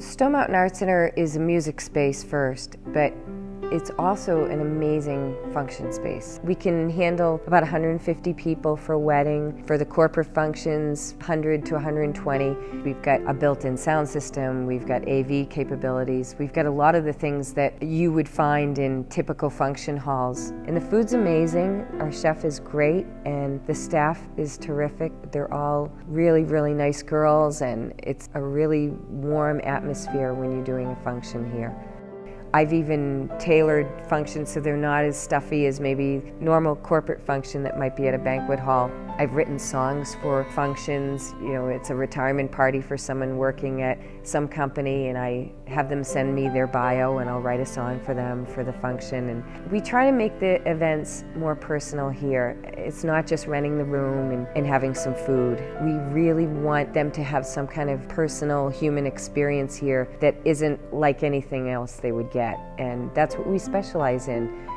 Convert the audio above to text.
Stone Mountain Art Center is a music space first, but it's also an amazing function space. We can handle about 150 people for a wedding. For the corporate functions, 100 to 120. We've got a built-in sound system, we've got AV capabilities, we've got a lot of the things that you would find in typical function halls. And the food's amazing, our chef is great, and the staff is terrific. They're all really, really nice girls, and it's a really warm atmosphere when you're doing a function here. I've even tailored functions so they're not as stuffy as maybe normal corporate function that might be at a banquet hall. I've written songs for functions. You know, it's a retirement party for someone working at some company, and I have them send me their bio, and I'll write a song for them for the function. And we try to make the events more personal here. It's not just renting the room and, and having some food. We really want them to have some kind of personal human experience here that isn't like anything else they would get, and that's what we specialize in.